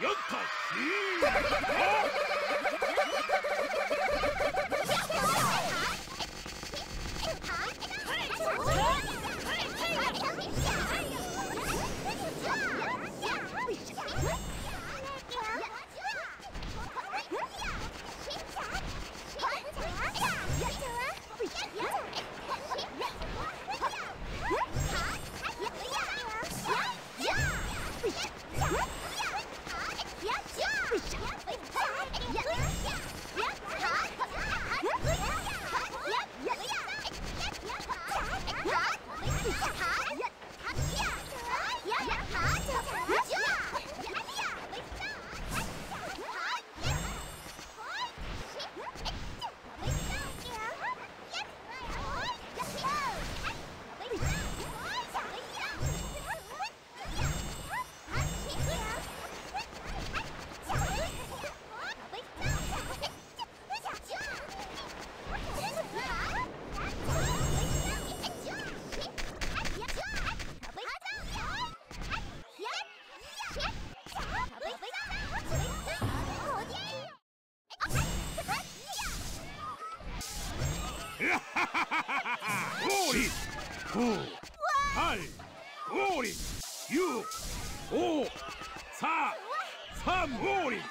やっー 오리 구팔 오리 육오사삼 오리